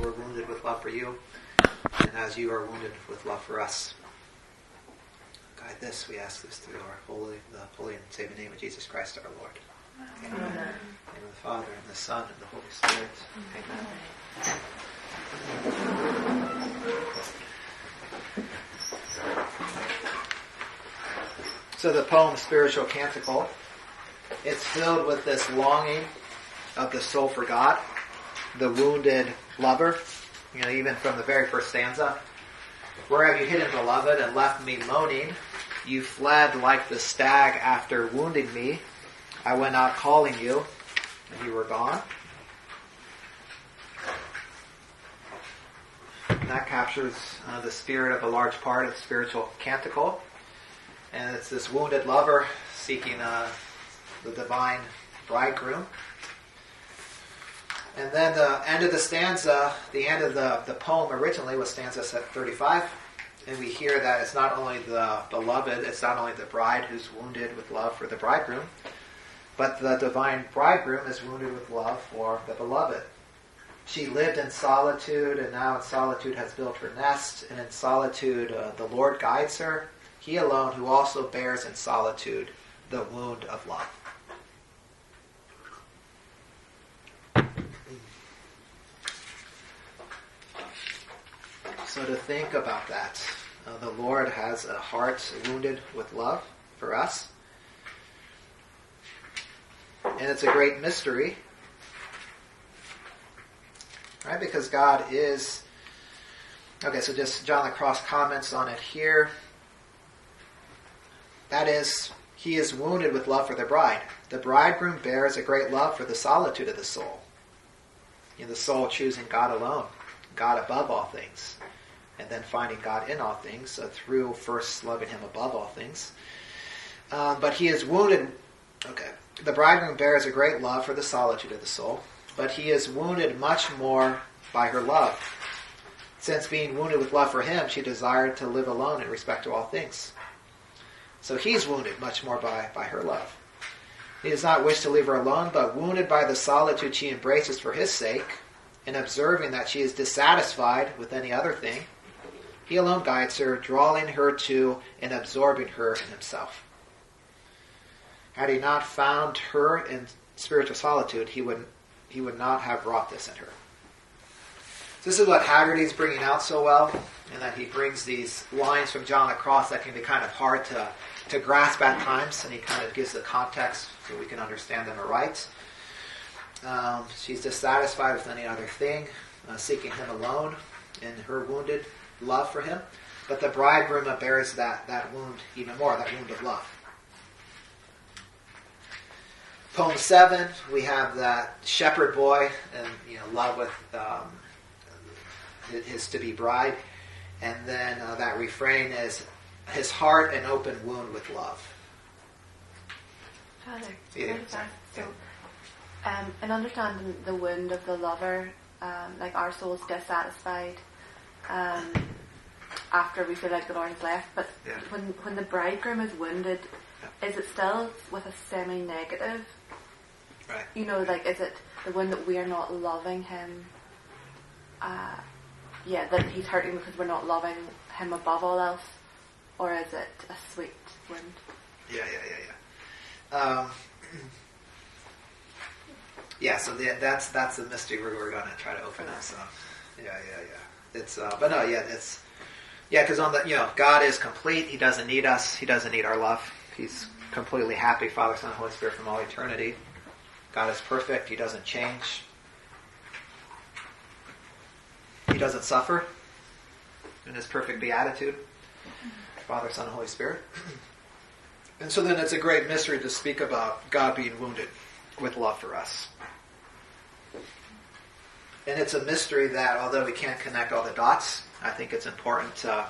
we're wounded with love for you, and as you are wounded with love for us. Guide this, we ask this through our holy, the holy and saving name of Jesus Christ our Lord. Amen. Amen. name of the Father, and the Son, and the Holy Spirit. Amen. So the poem Spiritual Canticle, it's filled with this longing of the soul for God, the wounded lover, you know, even from the very first stanza. Where have you hidden, beloved, and left me moaning? You fled like the stag after wounding me. I went out calling you, and you were gone. And that captures uh, the spirit of a large part of spiritual canticle. And it's this wounded lover seeking uh, the divine bridegroom. And then the end of the stanza, the end of the, the poem originally was stanza 35. And we hear that it's not only the beloved, it's not only the bride who's wounded with love for the bridegroom, but the divine bridegroom is wounded with love for the beloved. She lived in solitude, and now in solitude has built her nest, and in solitude uh, the Lord guides her, he alone who also bears in solitude the wound of love. So to think about that, uh, the Lord has a heart wounded with love for us. And it's a great mystery. Right? Because God is. Okay, so just John the Cross comments on it here. That is, he is wounded with love for the bride. The bridegroom bears a great love for the solitude of the soul. In the soul choosing God alone, God above all things and then finding God in all things uh, through first loving Him above all things. Uh, but he is wounded. Okay, the bridegroom bears a great love for the solitude of the soul, but he is wounded much more by her love. Since being wounded with love for him, she desired to live alone in respect to all things. So he's wounded much more by, by her love. He does not wish to leave her alone, but wounded by the solitude she embraces for his sake, and observing that she is dissatisfied with any other thing, he alone guides her, drawing her to and absorbing her in himself. Had he not found her in spiritual solitude, he would, he would not have wrought this in her. So this is what Haggerty's bringing out so well, and that he brings these lines from John across that can be kind of hard to, to grasp at times, and he kind of gives the context so we can understand them aright. Um, she's dissatisfied with any other thing, uh, seeking him alone in her wounded love for him, but the bridegroom bears that, that wound even more, that wound of love. Poem seven, we have that shepherd boy and you know love with um, his to be bride, and then uh, that refrain is his heart an open wound with love. Father, yeah, so um, in understanding the wound of the lover, um, like our soul's dissatisfied um, after we feel like the Lord has left. But yeah. when when the bridegroom is wounded, yeah. is it still with a semi-negative? Right. You know, like is it the one that we are not loving him? Uh, yeah, that he's hurting because we're not loving him above all else, or is it a sweet wound? Yeah, yeah, yeah, yeah. Um, yeah, so the, that's that's the mystery we're, we're going to try to open up. So, yeah, yeah, yeah. It's uh, but no, yeah, it's yeah, because on the you know God is complete. He doesn't need us. He doesn't need our love. He's completely happy, Father, Son, Holy Spirit from all eternity. God is perfect. He doesn't change. He doesn't suffer in his perfect beatitude. Father, Son, Holy Spirit. And so then it's a great mystery to speak about God being wounded with love for us. And it's a mystery that, although we can't connect all the dots, I think it's important to,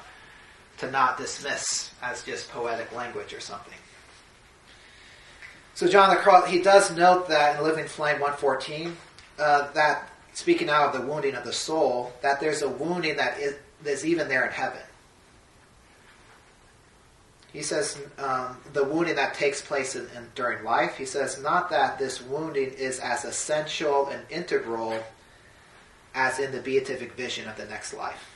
to not dismiss as just poetic language or something. So John the Cross, he does note that in Living Flame 114, uh, that speaking now of the wounding of the soul, that there's a wounding that is, even there in heaven. He says um, the wounding that takes place in, in, during life. He says not that this wounding is as essential and integral as in the beatific vision of the next life.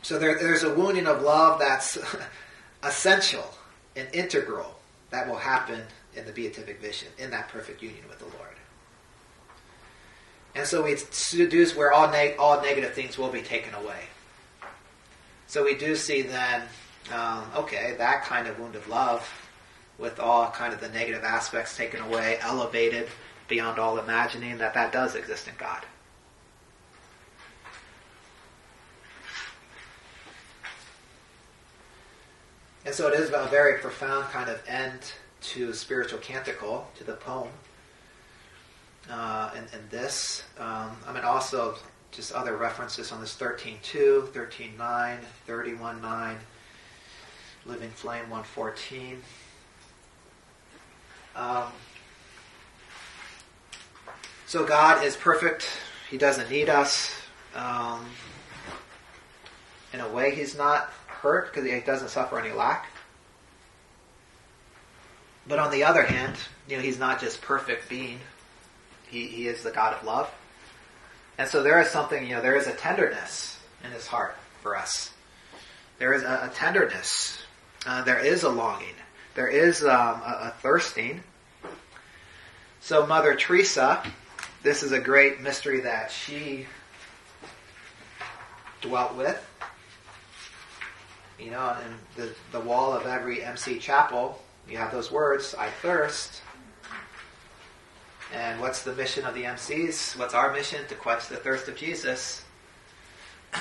So there, there's a wounding of love that's essential and integral that will happen in the beatific vision, in that perfect union with the Lord. And so we deduce where all, neg- all negative things will be taken away. So we do see then, um, okay, that kind of wound of love with all kind of the negative aspects taken away, elevated beyond all imagining, that that does exist in God. And so it is a very profound kind of end to spiritual canticle, to the poem. Uh, and, and this, um, I mean, also just other references on this 13.2, 13.9, 31.9, Living Flame 114. Um, so God is perfect. He doesn't need us. Um, in a way, He's not hurt because He doesn't suffer any lack. But on the other hand, you know, He's not just perfect being. He, he is the God of love. And so there is something, you know, there is a tenderness in His heart for us. There is a, a tenderness. Uh, there is a longing. There is um, a, a thirsting. So Mother Teresa, this is a great mystery that she dwelt with. You know, in the, the wall of every MC chapel, you have those words, I thirst. And what's the mission of the MCs? What's our mission? To quench the thirst of Jesus.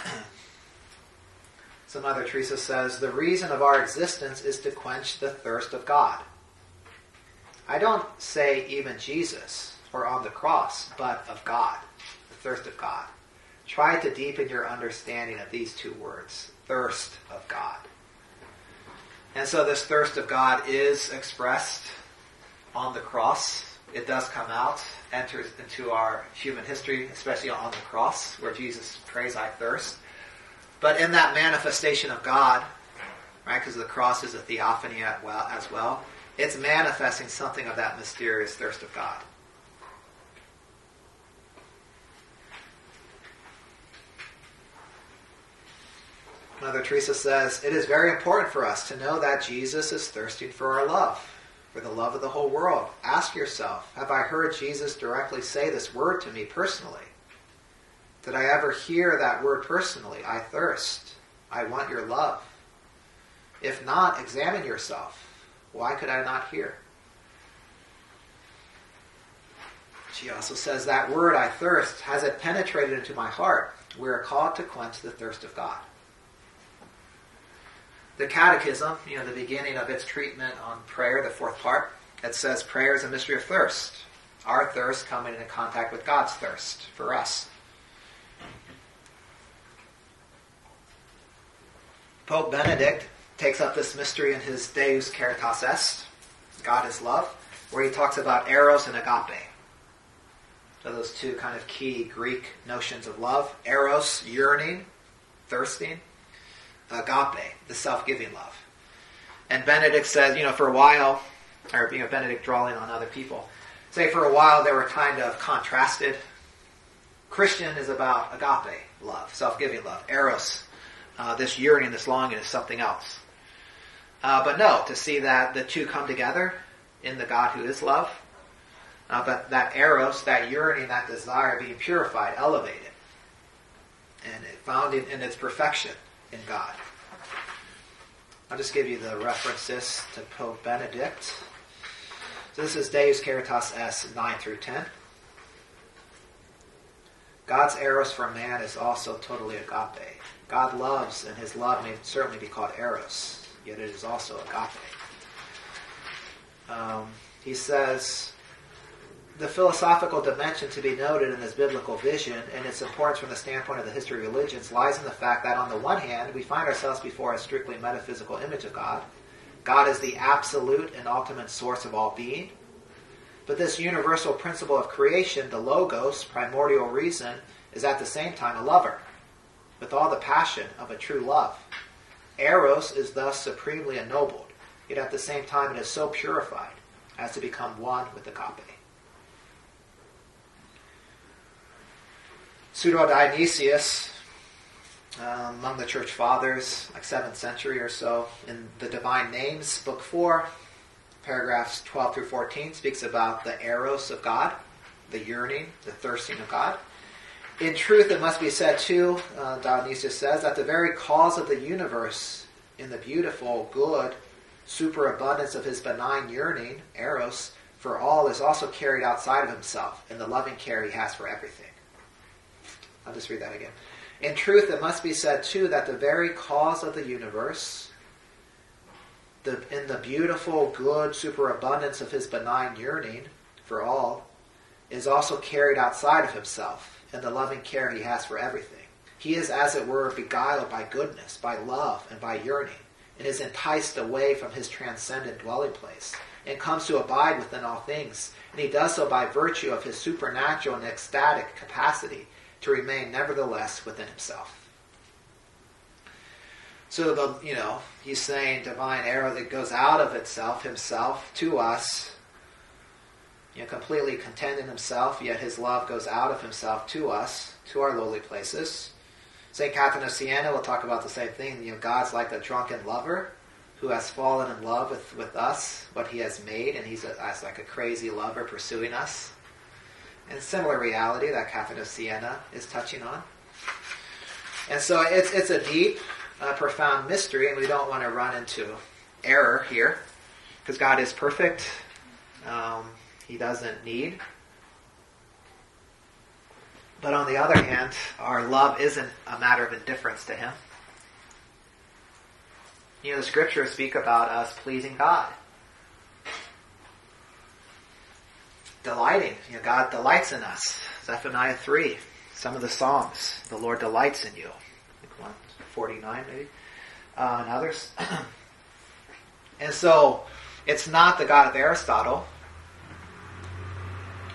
Some Mother Teresa says, the reason of our existence is to quench the thirst of God. I don't say even Jesus or on the cross, but of God, the thirst of God. Try to deepen your understanding of these two words, thirst of God. And so this thirst of God is expressed on the cross. It does come out, enters into our human history, especially on the cross, where Jesus prays, I thirst. But in that manifestation of God, right, because the cross is a theophany as well, it's manifesting something of that mysterious thirst of God. Mother Teresa says, It is very important for us to know that Jesus is thirsting for our love, for the love of the whole world. Ask yourself, have I heard Jesus directly say this word to me personally? Did I ever hear that word personally? I thirst. I want your love. If not, examine yourself. Why could I not hear? She also says that word, I thirst, has it penetrated into my heart? We are called to quench the thirst of God the Catechism, you know, the beginning of its treatment on prayer, the fourth part, it says prayer is a mystery of thirst. Our thirst coming into contact with God's thirst for us. Pope Benedict takes up this mystery in his Deus Caritas Est, God is love, where he talks about eros and agape. So those two kind of key Greek notions of love. Eros, yearning, thirsting, agape, the self-giving love. And Benedict says, you know, for a while, or you know, Benedict drawing on other people, say for a while they were kind of contrasted. Christian is about agape love, self-giving love. Eros, uh, this yearning, this longing is something else. Uh, but no, to see that the two come together in the God who is love, uh, but that eros, that yearning, that desire being purified, elevated, and found in, in its perfection in God. I'll just give you the references to Pope Benedict. So this is Deus Caritas Est 9 through 10. God's eros for man is also totally agape. God loves, and his love may certainly be called eros, yet it is also agape. Um, he says, the philosophical dimension to be noted in this biblical vision and its importance from the standpoint of the history of religions lies in the fact that, on the one hand, we find ourselves before a strictly metaphysical image of God. God is the absolute and ultimate source of all being. But this universal principle of creation, the Logos, primordial reason, is at the same time a lover, with all the passion of a true love. Eros is thus supremely ennobled, yet at the same time it is so purified as to become one with the agape. Pseudo Dionysius, um, among the church fathers, like 7th century or so, in the Divine Names, Book 4, paragraphs 12 through 14, speaks about the eros of God, the yearning, the thirsting of God. In truth, it must be said too, uh, Dionysius says, that the very cause of the universe, in the beautiful, good, superabundance of his benign yearning, eros, for all is also carried outside of himself in the loving care he has for everything. I'll just read that again. In truth, it must be said too that the very cause of the universe, the, in the beautiful, good superabundance of his benign yearning for all, is also carried outside of himself in the loving care he has for everything. He is, as it were, beguiled by goodness, by love, and by yearning, and is enticed away from his transcendent dwelling place, and comes to abide within all things. And he does so by virtue of his supernatural and ecstatic capacity to remain nevertheless within himself. So the you know he's saying divine eros that goes out of itself, himself to us, you know, completely content in himself, yet his love goes out of himself to us, to our lowly places. St. Catherine of Siena will talk about the same thing. You know, God's like a drunken lover who has fallen in love with, with us, what he has made, and he's a, as like a crazy lover pursuing us. And similar reality that Catherine of Siena is touching on. And so it's, it's a deep, uh, profound mystery, and we don't want to run into error here, because God is perfect. Um, he doesn't need. But on the other hand, our love isn't a matter of indifference to Him. You know, the scriptures speak about us pleasing God. Delighting. You know, God delights in us. Zephaniah 3. Some of the Psalms. The Lord delights in you. Like 149 maybe. Uh, and others. and so, it's not the God of Aristotle.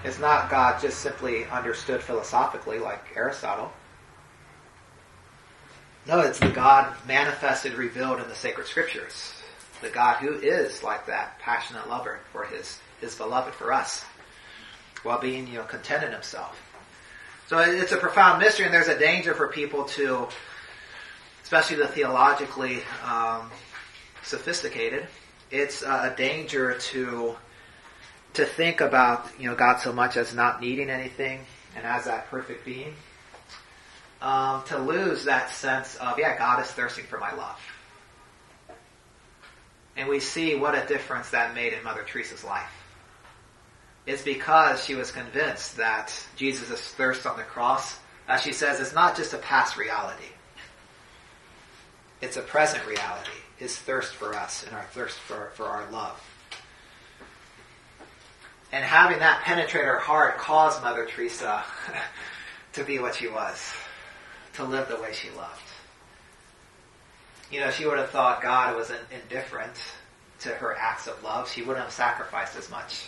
It's not God just simply understood philosophically like Aristotle. No, it's the God manifested, revealed in the sacred scriptures. The God who is like that, passionate lover for his, his beloved, for us, while being, you know, content in himself. So it's a profound mystery, and there's a danger for people to, especially the theologically um, sophisticated, it's a danger to to think about you know God so much as not needing anything and as that perfect being, um, to lose that sense of yeah God is thirsting for my love, and we see what a difference that made in Mother Teresa's life. It's because she was convinced that Jesus' thirst on the cross, as she says, is not just a past reality. It's a present reality. His thirst for us and our thirst for, for our love. And having that penetrate her heart caused Mother Teresa to be what she was, to live the way she loved. You know, she would have thought God was indifferent to her acts of love. She wouldn't have sacrificed as much.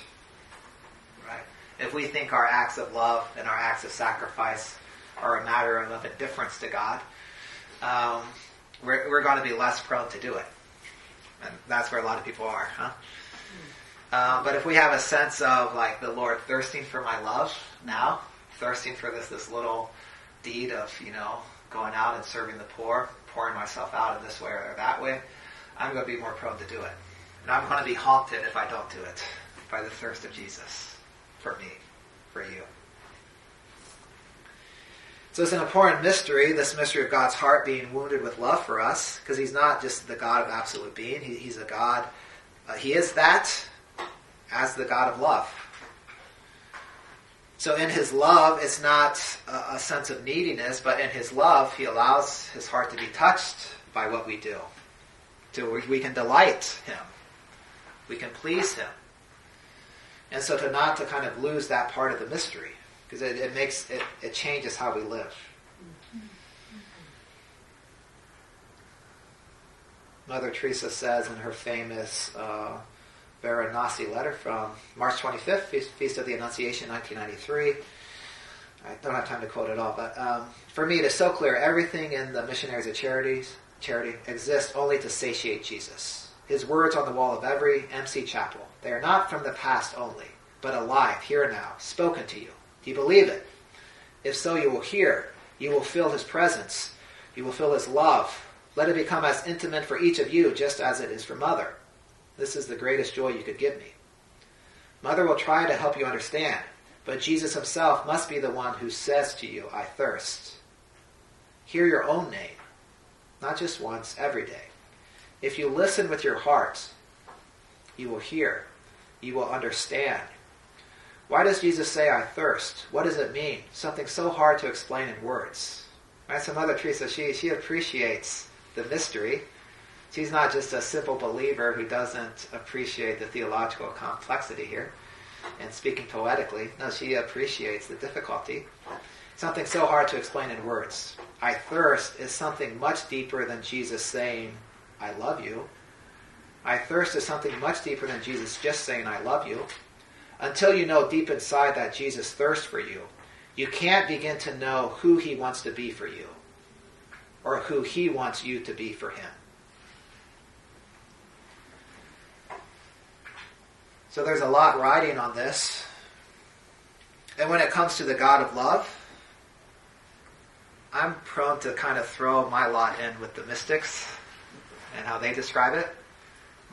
If we think our acts of love and our acts of sacrifice are a matter of indifference to God, um, we're, we're going to be less prone to do it. And that's where a lot of people are, huh? Uh, but if we have a sense of like the Lord thirsting for my love now, thirsting for this this little deed of you know going out and serving the poor, pouring myself out in this way or that way, I'm going to be more prone to do it, and I'm going to be haunted if I don't do it by the thirst of Jesus for me, for you. So it's an important mystery, this mystery of God's heart being wounded with love for us, because He's not just the God of absolute being. He, he's a God. Uh, he is that, as the God of love. So in his love, it's not a, a, sense of neediness, but in his love, he allows his heart to be touched by what we do. To we, we can delight him. We can please him. And so to not to kind of lose that part of the mystery, because it, it makes it, it changes how we live. Mother Teresa says in her famous uh, Varanasi letter from March 25th, Feast, Feast of the Annunciation, 1993. I don't have time to quote it all, but um, for me, it is so clear everything in the Missionaries of Charities, Charity exists only to satiate Jesus. His words on the wall of every MC chapel, they are not from the past only, but alive, here and now, spoken to you. Do you believe it? If so, you will hear. You will feel his presence. You will feel his love. Let it become as intimate for each of you, just as it is for mother. This is the greatest joy you could give me. Mother will try to help you understand, but Jesus himself must be the one who says to you, I thirst. Hear your own name, not just once, every day. If you listen with your heart, you will hear, you will understand. Why does Jesus say, I thirst? What does it mean? Something so hard to explain in words. Right? So Mother Teresa, she, she appreciates the mystery. She's not just a simple believer who doesn't appreciate the theological complexity here and speaking poetically. No, she appreciates the difficulty. Something so hard to explain in words. I thirst is something much deeper than Jesus saying, I love you. I thirst is something much deeper than Jesus just saying, I love you. Until you know deep inside that Jesus thirsts for you, you can't begin to know who he wants to be for you or who he wants you to be for him. So there's a lot riding on this. And when it comes to the God of love, I'm prone to kind of throw my lot in with the mystics and how they describe it,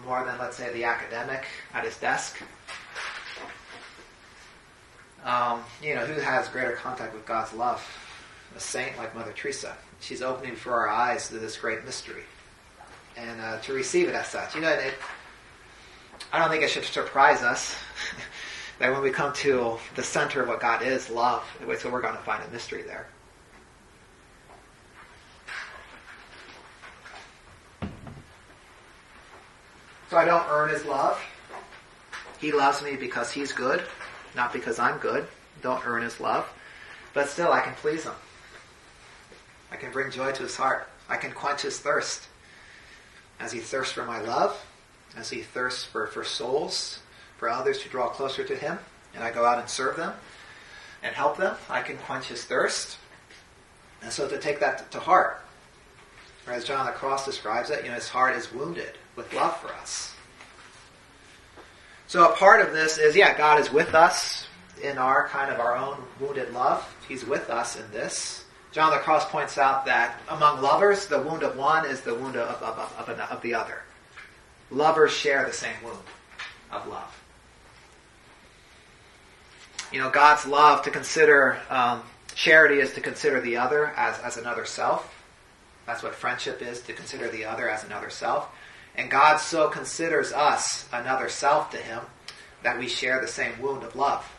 more than, let's say, the academic at his desk. Um, you know, who has greater contact with God's love? A saint like Mother Teresa. She's opening for our eyes to this great mystery. And uh, to receive it as such. You know, it, I don't think it should surprise us that when we come to the center of what God is, love, so we're going to find a mystery there. So I don't earn his love. He loves me because he's good, not because I'm good. Don't earn his love. But still, I can please him. I can bring joy to his heart. I can quench his thirst. As he thirsts for my love, as he thirsts for, for souls, for others to draw closer to him, and I go out and serve them and help them, I can quench his thirst. And so to take that to heart, or as John the Cross describes it, you know, his heart is wounded with love for us. So a part of this is, yeah, God is with us in our kind of our own wounded love. He's with us in this. John the Cross points out that among lovers, the wound of one is the wound of, of, of, of, of the other. Lovers share the same wound of love. You know, God's love to consider um, charity is to consider the other as, as another self. That's what friendship is, to consider the other as another self. And God so considers us another self to Him that we share the same wound of love.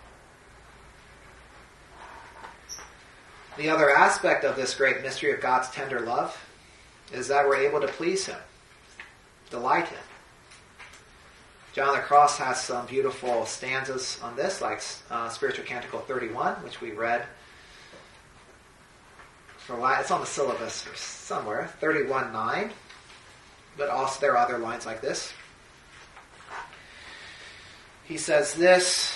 The other aspect of this great mystery of God's tender love is that we're able to please Him, delight Him. John the Cross has some beautiful stanzas on this, like uh, Spiritual Canticle 31, which we read for a while. It's on the syllabus somewhere, 31.9. But also there are other lines like this. He says this.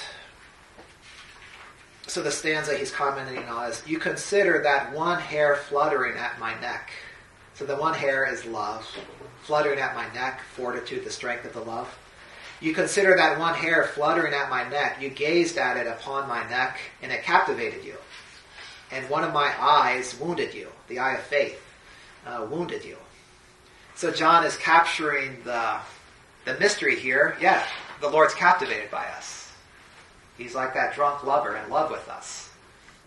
So the stanza he's commenting on is, You consider that one hair fluttering at my neck. So the one hair is love. Fluttering at my neck, fortitude, the strength of the love. You consider that one hair fluttering at my neck. You gazed at it upon my neck, and it captivated you. And one of my eyes wounded you, the eye of faith, uh, wounded you. So John is capturing the, the mystery here. Yeah, the Lord's captivated by us. He's like that drunk lover in love with us.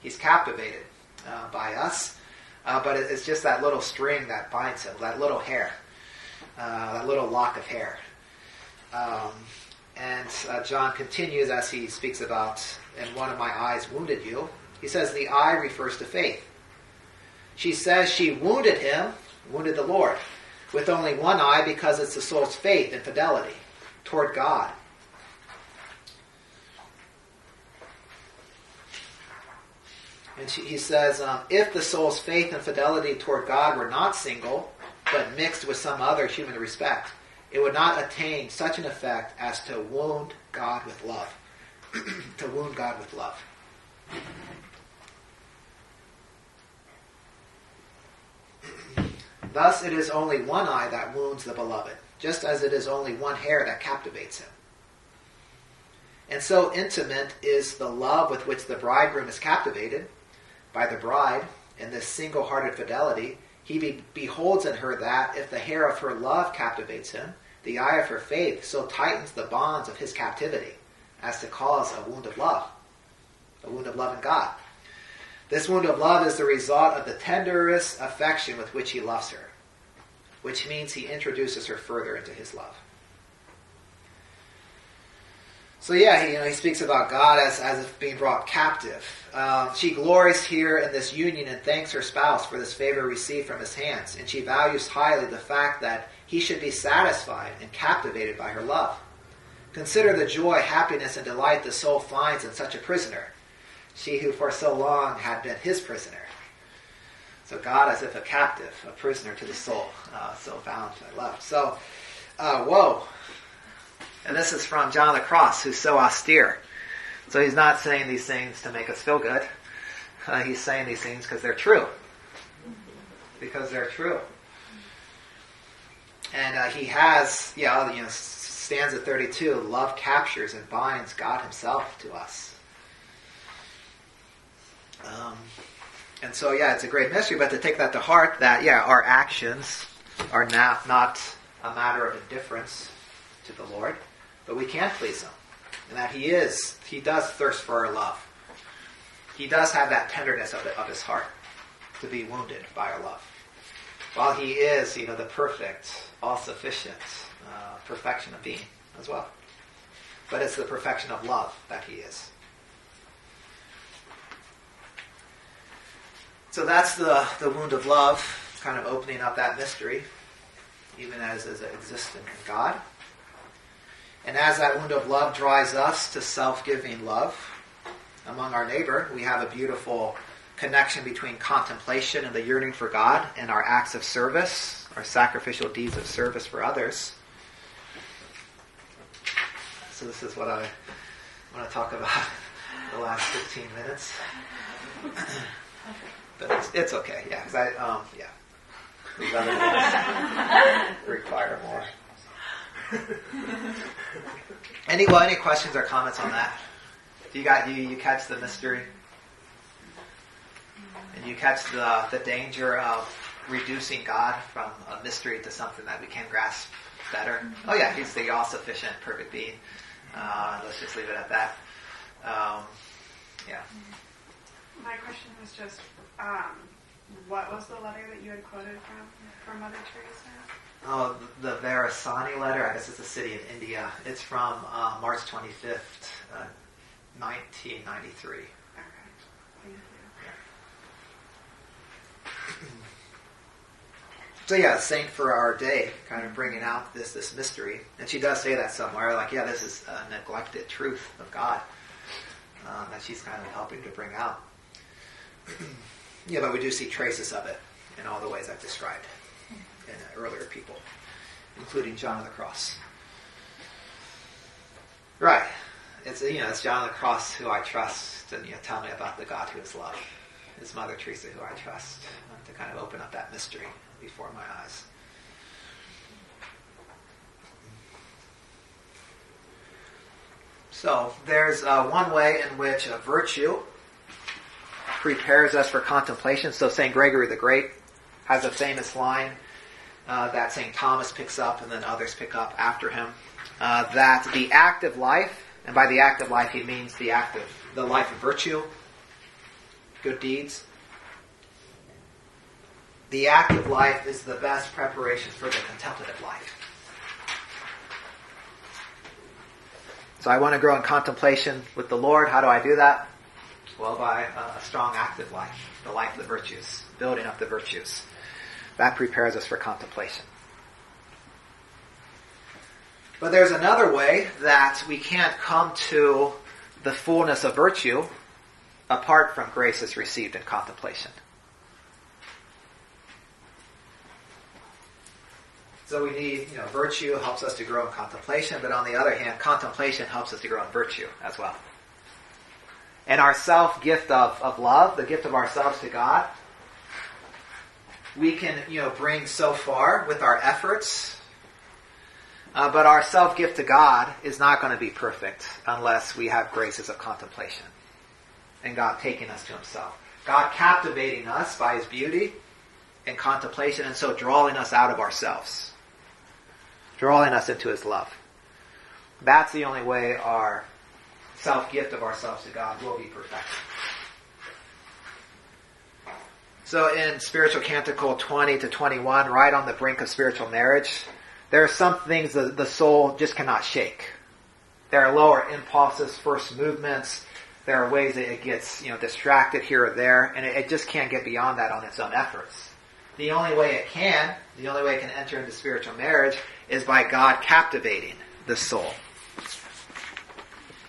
He's captivated uh, by us. Uh, but it's just that little string that binds him, that little hair, uh, that little lock of hair. Um, and uh, John continues as he speaks about, and one of my eyes wounded you. He says the eye refers to faith. She says she wounded him, wounded the Lord, with only one eye because it's the soul's faith and fidelity toward God. And she, he says, um, if the soul's faith and fidelity toward God were not single, but mixed with some other human respect, it would not attain such an effect as to wound God with love. to wound God with love. Thus, it is only one eye that wounds the beloved, just as it is only one hair that captivates him. And so intimate is the love with which the bridegroom is captivated by the bride in this single hearted fidelity, he be- beholds in her that, if the hair of her love captivates him, the eye of her faith so tightens the bonds of his captivity as to cause a wound of love, a wound of love in God. This wound of love is the result of the tenderest affection with which he loves her, which means he introduces her further into his love. So yeah, he, you know, he speaks about God as, as if being brought captive. Um, she glories here in this union and thanks her spouse for this favor received from his hands, and she values highly the fact that he should be satisfied and captivated by her love. Consider the joy, happiness, and delight the soul finds in such a prisoner, she who for so long had been his prisoner. So God as if a captive, a prisoner to the soul, uh, so bound by love. So, uh, whoa, and this is from John the Cross, who's so austere. So he's not saying these things to make us feel good. Uh, he's saying these things because they're true. Because they're true. And uh, he has, yeah, you know, stanza 32, love captures and binds God himself to us. Um, and so, yeah, it's a great mystery, but to take that to heart, that, yeah, our actions are not, not a matter of indifference to the Lord but we can please Him. And that He is, He does thirst for our love. He does have that tenderness of, the, of His heart to be wounded by our love. While He is, you know, the perfect, all-sufficient uh, perfection of being as well. But it's the perfection of love that He is. So that's the, the wound of love, kind of opening up that mystery, even as, as it exists in God. And as that wound of love drives us to self giving love among our neighbor, we have a beautiful connection between contemplation and the yearning for God and our acts of service, our sacrificial deeds of service for others. So, this is what I want to talk about the last 15 minutes. but it's, it's okay, yeah, because I, um, yeah. These other require more. any well, any questions or comments on that? Do You got you you catch the mystery, and you catch the the danger of reducing God from a mystery to something that we can grasp better. Mm-hmm. Oh yeah, He's the all sufficient, perfect being. Uh, let's just leave it at that. Um, yeah. My question was just, um, what was the letter that you had quoted from from Mother Teresa? Oh, the Varasani letter. I guess it's a city in India. It's from uh, March 25th, uh, 1993. Okay. So yeah, saint for our day, kind of bringing out this this mystery, and she does say that somewhere, like yeah, this is a neglected truth of God um, that she's kind of helping to bring out. yeah, but we do see traces of it in all the ways I've described and earlier people, including John of the Cross. Right. It's you know it's John of the Cross who I trust, and you know tell me about the God who is love. It's Mother Teresa who I trust uh, to kind of open up that mystery before my eyes. So there's uh, one way in which a virtue prepares us for contemplation. So St. Gregory the Great has a famous line uh, that St. Thomas picks up and then others pick up after him. Uh, that the active life, and by the active life he means the active, the life of virtue, good deeds. The active life is the best preparation for the contemplative life. So I want to grow in contemplation with the Lord. How do I do that? Well, by a strong active life, the life of the virtues, building up the virtues. That prepares us for contemplation. But there's another way that we can't come to the fullness of virtue apart from graces received in contemplation. So we need, you know, virtue helps us to grow in contemplation, but on the other hand, contemplation helps us to grow in virtue as well. And our self gift of, of love, the gift of ourselves to God, we can, you know, bring so far with our efforts. Uh, but our self gift to God is not going to be perfect unless we have graces of contemplation and God taking us to Himself. God captivating us by his beauty and contemplation, and so drawing us out of ourselves, drawing us into his love. That's the only way our self gift of ourselves to God will be perfected. So in Spiritual Canticle 20 to 21, right on the brink of spiritual marriage, there are some things that the soul just cannot shake. There are lower impulses, first movements. There are ways that it gets, you know, distracted here or there, and it, it just can't get beyond that on its own efforts. The only way it can, the only way it can enter into spiritual marriage is by God captivating the soul.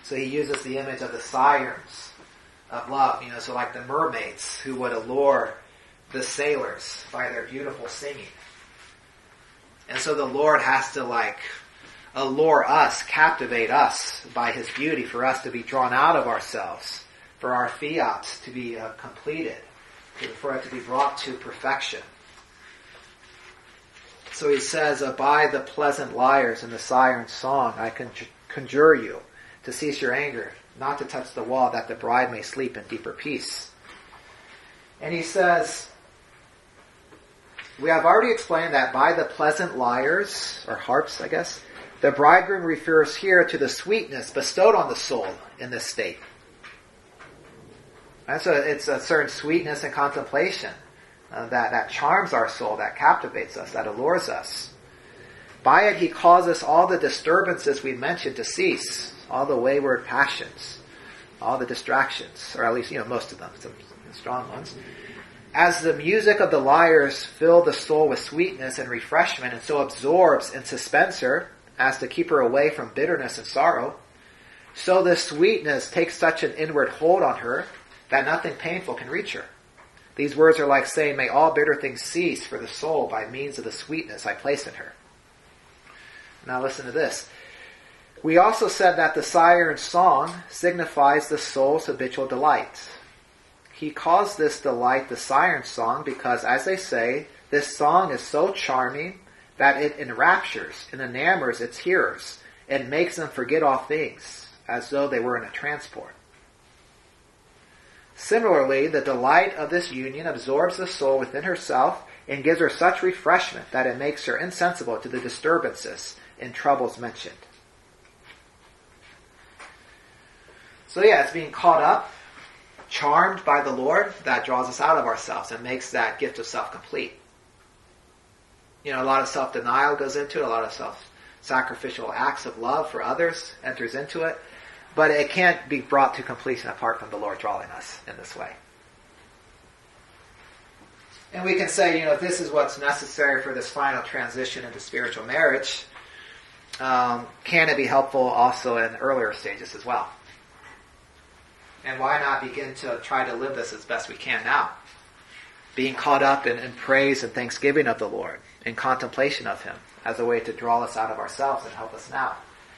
So he uses the image of the sirens of love, you know, so like the mermaids who would allure the sailors by their beautiful singing. And so the Lord has to like allure us, captivate us by His beauty for us to be drawn out of ourselves, for our fiat to be uh, completed, for it to be brought to perfection. So he says, by the pleasant lyres and the siren song, I conjure you to cease your anger, not to touch the wall, that the bride may sleep in deeper peace. And he says, we have already explained that by the pleasant lyres, or harps, I guess, the bridegroom refers here to the sweetness bestowed on the soul in this state. And so it's a certain sweetness and contemplation uh, that, that charms our soul, that captivates us, that allures us. By it, he causes all the disturbances we mentioned to cease, all the wayward passions, all the distractions, or at least, you know, most of them, some strong ones as the music of the lyres fill the soul with sweetness and refreshment, and so absorbs and suspends her as to keep her away from bitterness and sorrow, so this sweetness takes such an inward hold on her that nothing painful can reach her. These words are like saying, May all bitter things cease for the soul by means of the sweetness I place in her. Now listen to this. We also said that the siren song signifies the soul's habitual delight. He calls this delight the siren song because, as they say, this song is so charming that it enraptures and enamors its hearers and makes them forget all things as though they were in a transport. Similarly, the delight of this union absorbs the soul within herself and gives her such refreshment that it makes her insensible to the disturbances and troubles mentioned. So yeah, it's being caught up charmed by the Lord, that draws us out of ourselves and makes that gift of self complete. You know, a lot of self denial goes into it, a lot of self sacrificial acts of love for others enters into it, but it can't be brought to completion apart from the Lord drawing us in this way. And we can say, you know, this is what's necessary for this final transition into spiritual marriage. Um, can it be helpful also in earlier stages as well? And why not begin to try to live this as best we can now? Being caught up in, in praise and thanksgiving of the Lord, in contemplation of Him, as a way to draw us out of ourselves and help us now.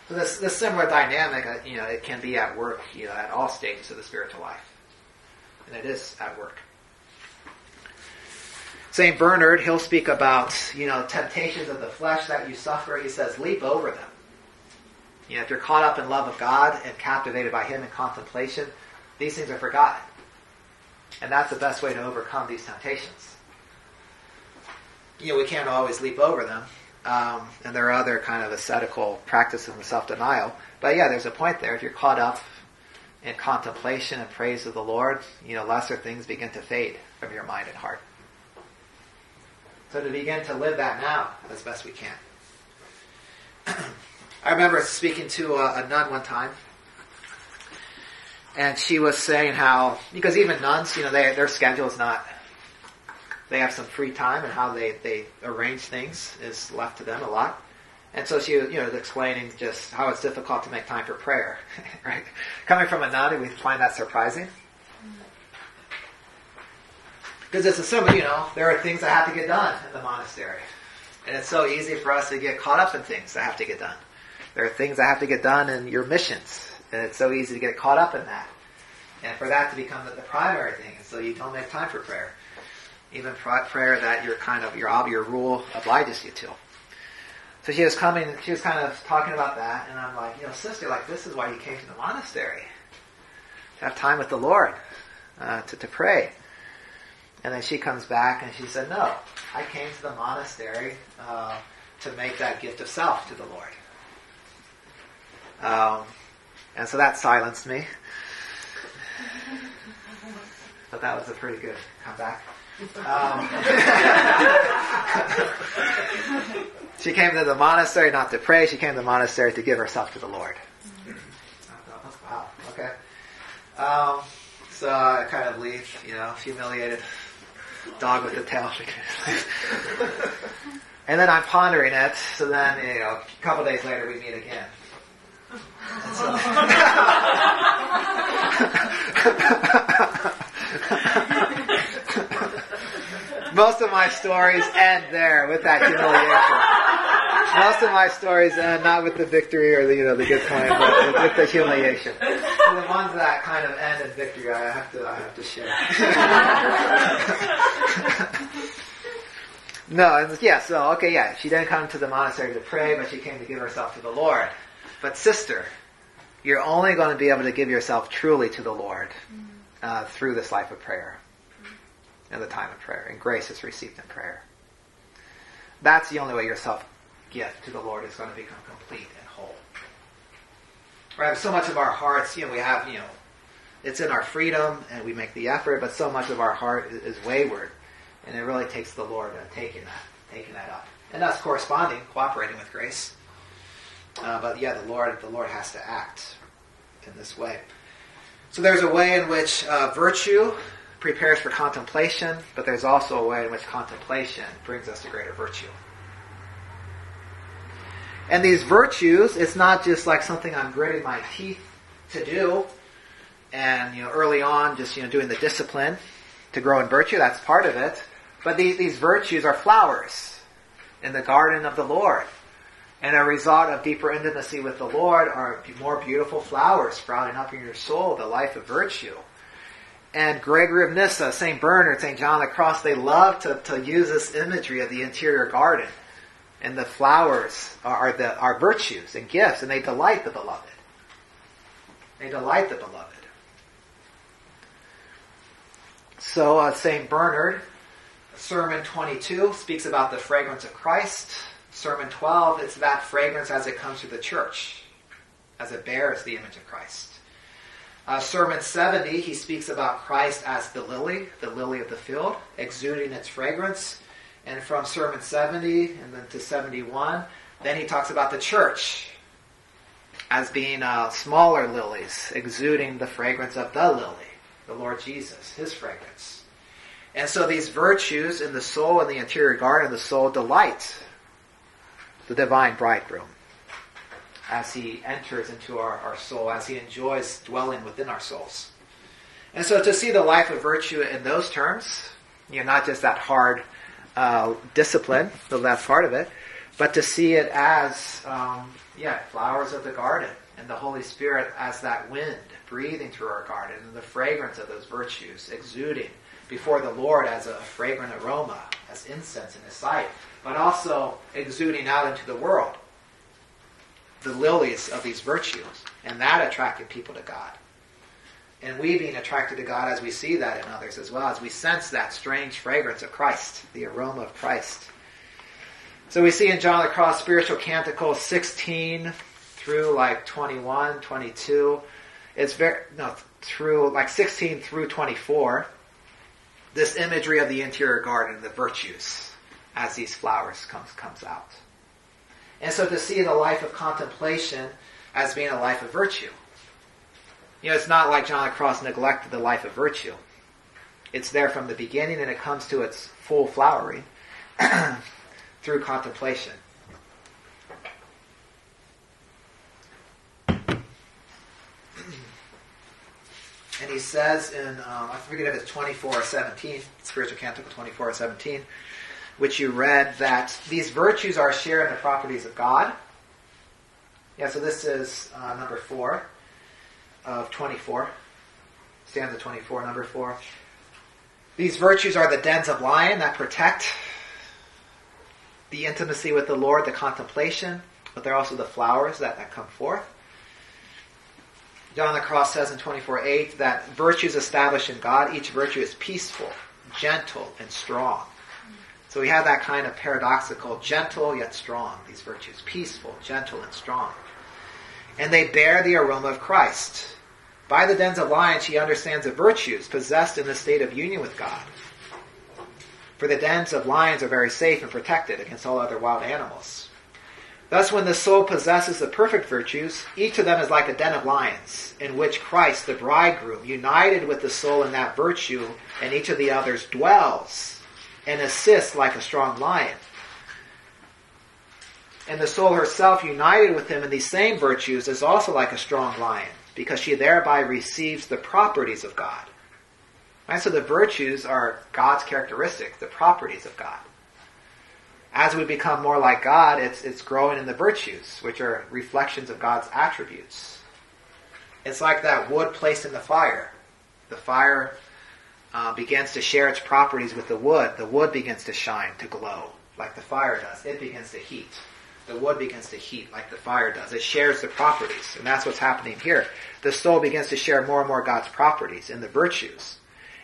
So this, this similar dynamic, uh, you know, it can be at work, you know, at all stages of the spiritual life. And it is at work. St. Bernard, he'll speak about, you know, temptations of the flesh that you suffer. He says, leap over them. You know, if you're caught up in love of God and captivated by Him in contemplation, these things are forgotten. And that's the best way to overcome these temptations. You know, we can't always leap over them. Um, and there are other kind of ascetical practices and self-denial. But yeah, there's a point there. If you're caught up in contemplation and praise of the Lord, you know, lesser things begin to fade from your mind and heart. So to begin to live that now as best we can. I remember speaking to a, a nun one time, and she was saying how because even nuns, you know, they, their schedule is not. They have some free time, and how they they arrange things is left to them a lot. And so she, was, you know, explaining just how it's difficult to make time for prayer, right? Coming from a nun, we find that surprising. Because it's a assumed, you know, there are things that have to get done in the monastery. And it's so easy for us to get caught up in things that have to get done. There are things that have to get done in your missions and it's so easy to get caught up in that. And for that to become the, the primary thing, and so you don't make time for prayer. Even prayer that your kind of your your rule obliges you to. So she was coming, she was kind of talking about that, and I'm like, you know, sister, like this is why you came to the monastery to have time with the Lord, uh, to to pray. And then she comes back and she said, No, I came to the monastery uh, to make that gift of self to the Lord. Um, and so that silenced me. But that was a pretty good comeback. Um, she came to the monastery not to pray, she came to the monastery to give herself to the Lord. Wow, okay. Um, so I kind of leave, you know, humiliated dog with the tail. and then I'm pondering it, so then, you know, a couple days later we meet again. Most of my stories end there with that humiliation. Most of my stories end not with the victory or the you know the good point, but with, with the humiliation. The ones that kind of end in victory, I have to I have to share. no, and yeah. So okay, yeah. She didn't come to the monastery to pray, but she came to give herself to the Lord. But sister, you're only going to be able to give yourself truly to the Lord uh, through this life of prayer and the time of prayer, and grace is received in prayer. That's the only way your self gift to the Lord is going to become complete and whole. Right? So much of our hearts, you know, we have, you know, it's in our freedom and we make the effort, but so much of our heart is, wayward, and it really takes the Lord uh, taking that, taking that up, and us corresponding, cooperating with grace. Uh, but yeah, the Lord, the Lord has to act in this way. So there's a way in which uh, virtue prepares for contemplation, but there's also a way in which contemplation brings us to greater virtue. And these virtues, it's not just like something I'm gritting my teeth to do, and you know, early on, just you know, doing the discipline to grow in virtue. That's part of it. But these, these virtues are flowers in the garden of the Lord. And a result of deeper intimacy with the Lord are more beautiful flowers sprouting up in your soul, the life of virtue and Gregory of Nyssa, St. Bernard, St. John of the Cross, they love to, to use this imagery of the interior garden. And the flowers are, the, are virtues and gifts, and they delight the beloved. They delight the beloved. So, uh, St. Bernard, Sermon 22 speaks about the fragrance of Christ. Sermon 12, it's that fragrance as it comes to the church, as it bears the image of Christ. Uh, Sermon 70, he speaks about Christ as the lily, the lily of the field, exuding its fragrance. And from Sermon 70 and then to 71, then he talks about the church as being uh, smaller lilies, exuding the fragrance of the lily, the Lord Jesus, his fragrance. And so these virtues in the soul and the interior garden, of the soul delight the divine bridegroom as he enters into our, our soul, as he enjoys dwelling within our souls. And so to see the life of virtue in those terms, you know, not just that hard uh, discipline, the left part of it, but to see it as, um, yeah, flowers of the garden and the Holy Spirit as that wind breathing through our garden and the fragrance of those virtues exuding before the Lord as a fragrant aroma, as incense in His sight, but also exuding out into the world the lilies of these virtues, and that attracted people to God. And we being attracted to God as we see that in others as well, as we sense that strange fragrance of Christ, the aroma of Christ. So we see in John the Cross Spiritual Canticles 16 through like 21, 22. It's very, no, through like 16 through 24. This imagery of the interior garden, the virtues, as these flowers comes, comes out. And so to see the life of contemplation as being a life of virtue. You know, it's not like John the Cross neglected the life of virtue. It's there from the beginning and it comes to its full flowering through contemplation. And he says in, um, I forget if it's 24 or 17, Spiritual Canticle 24 or 17, which you read, that these virtues are shared in the properties of God. Yeah, so this is uh, number four of 24. Stanza 24, number four. These virtues are the dens of lion that protect the intimacy with the Lord, the contemplation, but they're also the flowers that, that come forth. John the Cross says in 24.8 that virtues established in God, each virtue is peaceful gentle and strong. So we have that kind of paradoxical, gentle yet strong, these virtues. Peaceful, gentle, and strong. And they bear the aroma of Christ. By the dens of lions, he understands the virtues possessed in the state of union with God. For the dens of lions are very safe and protected against all other wild animals. Thus, when the soul possesses the perfect virtues, each of them is like a den of lions, in which Christ, the bridegroom, united with the soul in that virtue, and each of the others dwells and assists like a strong lion. And the soul herself, united with him in these same virtues, is also like a strong lion, because she thereby receives the properties of God. Right? So the virtues are God's characteristics, the properties of God. As we become more like God, it's, it's growing in the virtues, which are reflections of God's attributes. It's like that wood placed in the fire. The fire uh, begins to share its properties with the wood. The wood begins to shine, to glow, like the fire does. It begins to heat. The wood begins to heat like the fire does. It shares the properties. And that's what's happening here. The soul begins to share more and more God's properties in the virtues.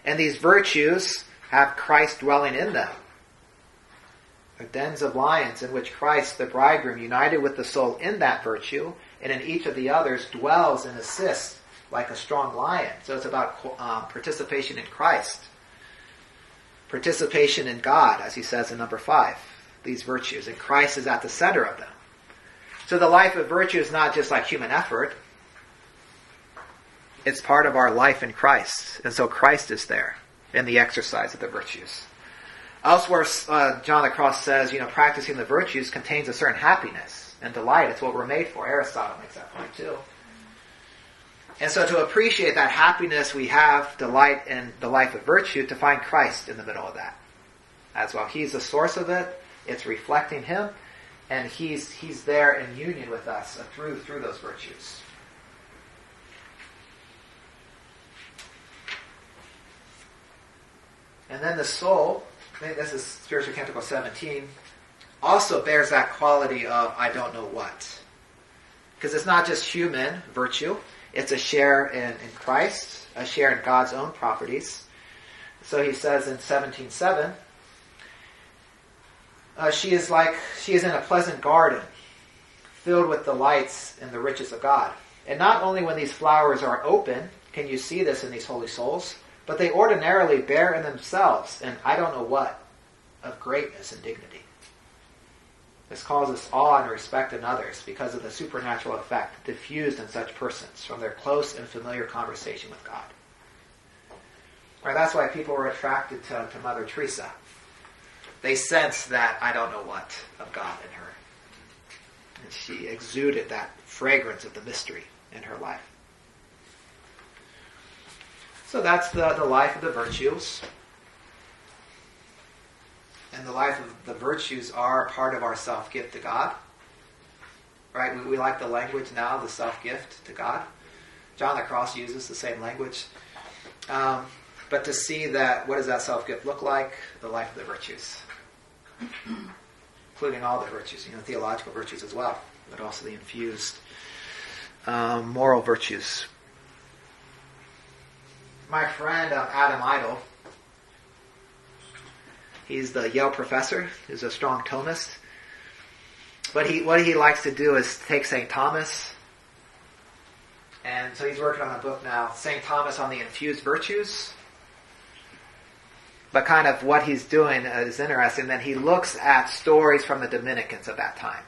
And these virtues have Christ dwelling in them. The dens of lions in which Christ, the bridegroom, united with the soul in that virtue, and in each of the others dwells and assists like a strong lion. So it's about um, participation in Christ. Participation in God, as he says in number five, these virtues. And Christ is at the center of them. So the life of virtue is not just like human effort. It's part of our life in Christ. And so Christ is there in the exercise of the virtues. Elsewhere, uh, John the Cross says, you know, practicing the virtues contains a certain happiness and delight. It's what we're made for. Aristotle makes that point too. And so to appreciate that happiness we have, delight in the life of virtue, to find Christ in the middle of that as well. He's the source of it. It's reflecting Him, and He's He's there in union with us through through those virtues. And then the soul, this is Spiritual Canticle 17, also bears that quality of I don't know what. Because it's not just human virtue, it's a share in, in Christ, a share in God's own properties. So he says in 17.7, uh, she is like, she is in a pleasant garden, filled with delights and the riches of God. And not only when these flowers are open can you see this in these holy souls, but they ordinarily bear in themselves an I don't know what of greatness and dignity. This causes awe and respect in others because of the supernatural effect diffused in such persons from their close and familiar conversation with God. Right, that's why people were attracted to, to Mother Teresa. They sensed that I don't know what of God in her. And she exuded that fragrance of the mystery in her life. So that's the, the life of the virtues. And the life of the virtues are part of our self gift to God. Right? We, we like the language now, the self gift to God. John the Cross uses the same language. Um, but to see that, what does that self gift look like? The life of the virtues. Including all the virtues, you know, theological virtues as well, but also the infused um, moral virtues my friend uh, Adam Eitel, he's the Yale professor, he's a strong Thomist. But he, what he likes to do is take St. Thomas, and so he's working on a book now, St. Thomas on the infused virtues. But kind of what he's doing is interesting. Then he looks at stories from the Dominicans of that time.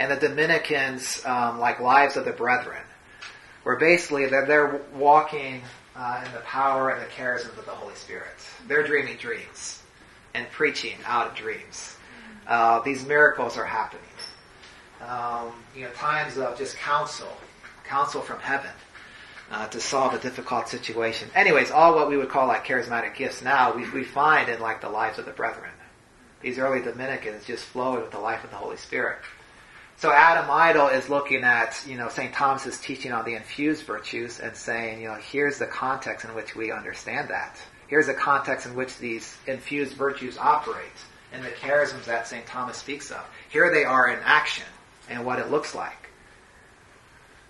And the Dominicans, um, like Lives of the Brethren, where basically they're, they're walking uh, in the power and the charism of the Holy Spirit. They're dreaming dreams and preaching out of dreams. Uh, these miracles are happening. Um, you know, times of just counsel, counsel from heaven. Uh, to solve a difficult situation. Anyways, all what we would call like charismatic gifts now, we, we find in like the lives of the brethren. These early Dominicans just flowed with the life of the Holy Spirit. So Adam Eitel is looking at, you know, St. Thomas's teaching on the infused virtues and saying, you know, here's the context in which we understand that. Here's the context in which these infused virtues operate and the charisms that St. Thomas speaks of. Here they are in action and what it looks like.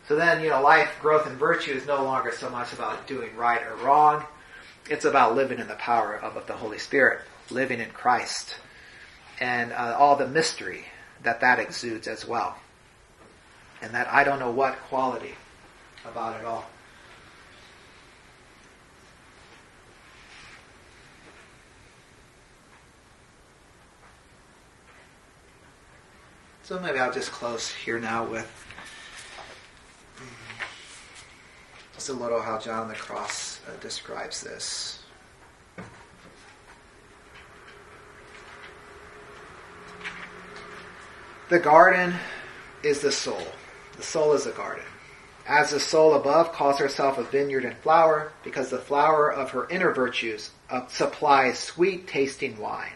So then, you know, life, growth, and virtue is no longer so much about doing right or wrong. it's about living in the power of, of the Holy Spirit, living in Christ, and uh, all the mystery that that exudes as well. And that I don't know what quality about it all. So maybe I'll just close here now with mm, just a little how John the Cross uh, describes this. The garden is the soul. The soul is a garden. As the soul above calls herself a vineyard and flower, because the flower of her inner virtues uh, supplies sweet tasting wine.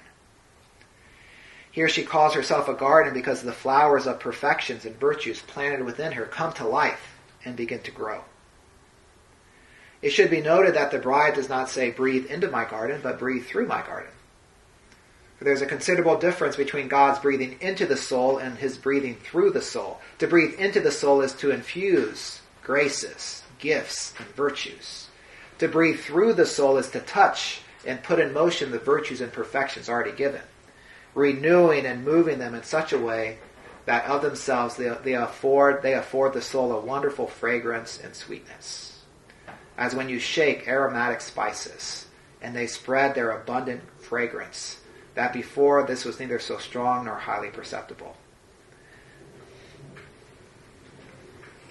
Here she calls herself a garden because the flowers of perfections and virtues planted within her come to life and begin to grow. It should be noted that the bride does not say, breathe into my garden, but breathe through my garden. For there's a considerable difference between God's breathing into the soul and his breathing through the soul. To breathe into the soul is to infuse graces, gifts, and virtues. To breathe through the soul is to touch and put in motion the virtues and perfections already given renewing and moving them in such a way that of themselves they, they afford they afford the soul a wonderful fragrance and sweetness. As when you shake aromatic spices, and they spread their abundant fragrance, that before this was neither so strong nor highly perceptible.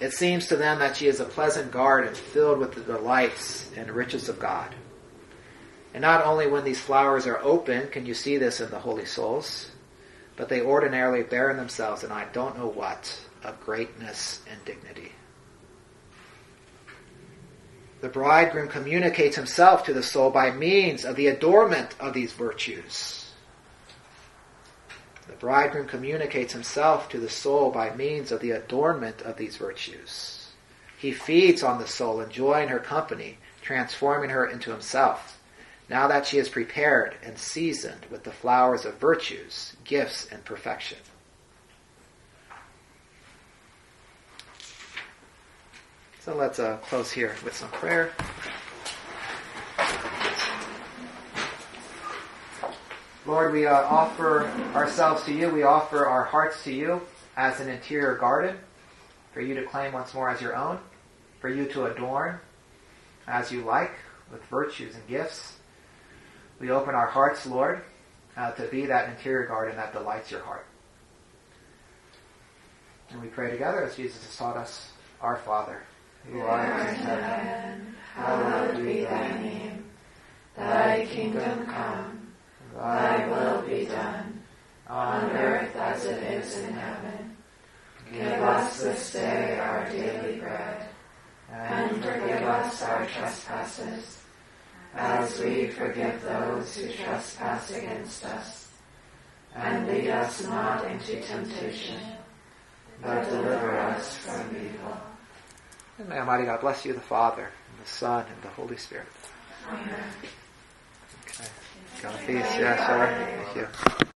It seems to them that she is a pleasant garden filled with the delights and riches of God. And not only when these flowers are open can you see this in the holy souls, but they ordinarily bear in themselves, and I don't know what, of greatness and dignity. The bridegroom communicates himself to the soul by means of the adornment of these virtues. Bridegroom communicates himself to the soul by means of the adornment of these virtues. He feeds on the soul, enjoying her company, transforming her into himself now that she is prepared and seasoned with the flowers of virtues, gifts, and perfection. So let's uh, close here with some prayer. Lord, we uh, offer ourselves to you. We offer our hearts to you as an interior garden for you to claim once more as your own, for you to adorn as you like with virtues and gifts. We open our hearts, Lord, uh, to be that interior garden that delights your heart. And we pray together as Jesus has taught us, Our Father, who art in heaven, hallowed be thy name. Thy kingdom come, thy will be done, on earth as it is in heaven. Give us this day our daily bread, and forgive us our trespasses as we forgive those who trespass against us. And lead us not into temptation, but deliver us from evil. And may Almighty God bless you, the Father, and the Son, and the Holy Spirit. Amen. Okay. God peace. Yes, sir. Thank you.